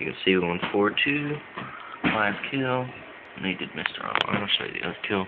You can see we went 4-2, last kill, and they did Mr. I'll show you the other kill.